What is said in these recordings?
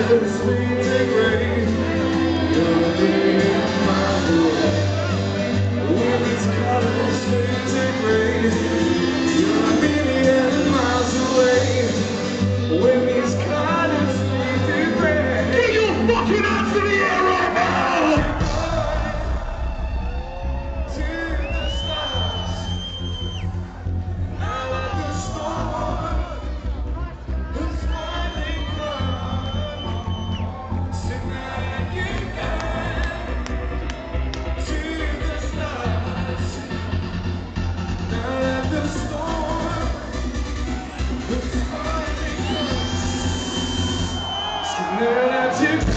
endlessly Girl, I took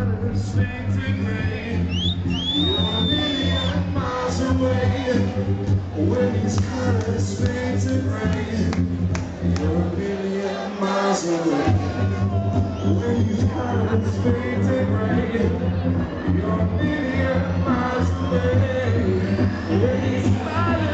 When these colors fade to gray You're a million miles away When these colors fade to gray You're a million miles away When these colors